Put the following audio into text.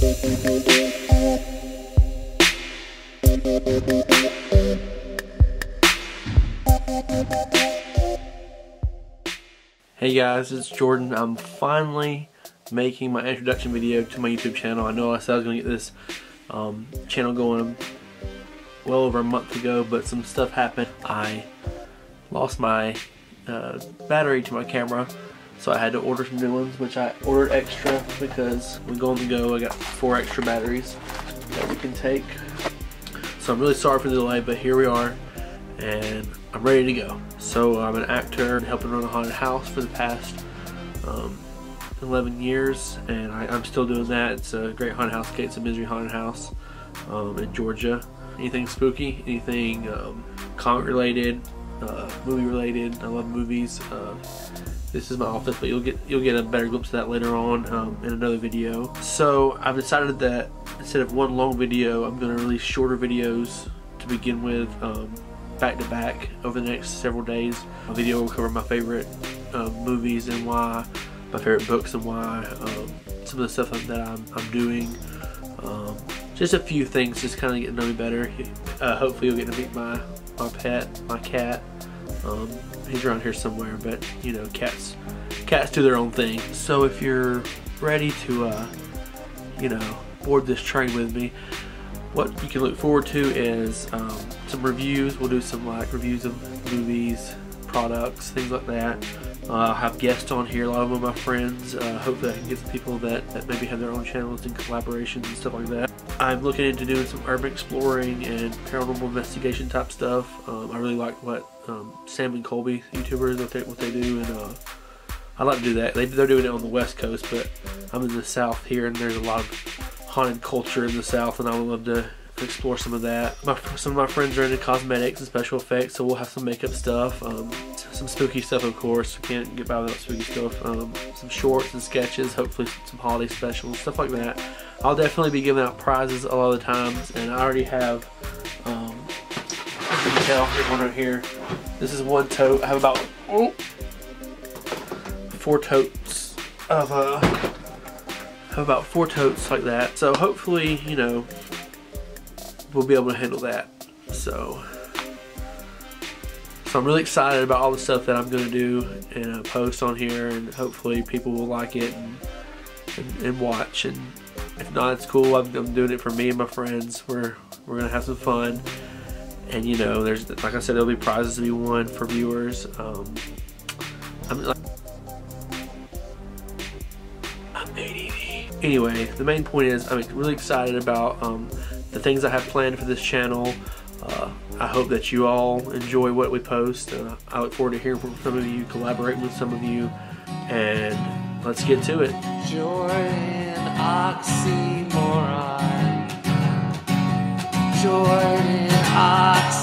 Hey guys, it's Jordan. I'm finally making my introduction video to my YouTube channel. I know I said I was going to get this um, channel going well over a month ago, but some stuff happened. I lost my uh, battery to my camera, so I had to order some new ones, which I ordered extra because when going to go, I got four extra batteries that we can take. So I'm really sorry for the delay, but here we are, and I'm ready to go. So I'm an actor and helping run a haunted house for the past um, 11 years, and I, am still doing that. It's a great haunted house, Gates of Misery Haunted House um, in Georgia. Anything spooky, anything um, comic related, uh, movie related. I love movies. Uh, this is my office, but you'll get you'll get a better glimpse of that later on um, in another video. So I've decided that instead of one long video, I'm going to release shorter videos to begin with, um, back to back over the next several days. A video will cover my favorite uh, movies and why, my favorite books and why, um, some of the stuff that I'm, I'm doing. Um, just a few things, just kind of getting to know me better. Uh, hopefully you'll get to meet my, my pet, my cat. Um, he's around here somewhere, but you know, cats cats do their own thing. So if you're ready to, uh, you know, board this train with me, what you can look forward to is um, some reviews. We'll do some like reviews of movies, products, things like that. Uh, I'll have guests on here, a lot of them are my friends. Uh, hopefully I can get some people that, that maybe have their own channels and collaborations and stuff like that. I'm looking into doing some urban exploring and paranormal investigation type stuff. Um, I really like what um, Sam and Colby, YouTubers, what they, what they do, and uh, I like to do that. They, they're doing it on the West Coast, but I'm in the South here, and there's a lot of haunted culture in the South, and I would love to explore some of that. My, some of my friends are into cosmetics and special effects, so we'll have some makeup stuff, um, some spooky stuff, of course. We can't get by without spooky stuff. Um, some shorts and sketches, hopefully some holiday specials, stuff like that. I'll definitely be giving out prizes a lot of the times, and I already have. Um, you can tell, one right here. This is one tote. I have about oh, four totes of uh, have about four totes like that. So hopefully, you know, we'll be able to handle that. So, so I'm really excited about all the stuff that I'm going to do and uh, post on here, and hopefully people will like it and, and, and watch. And if not, it's cool. I'm, I'm, doing it for me and my friends. We're we're gonna have some fun, and you know, there's like I said, there'll be prizes to be won for viewers. Um, I'm like. I'm ADD. Anyway, the main point is I'm really excited about um, the things I have planned for this channel. Uh, I hope that you all enjoy what we post. Uh, I look forward to hearing from some of you, collaborating with some of you, and let's get to it. Jordan Oxymoron. Jordan Oxymoron.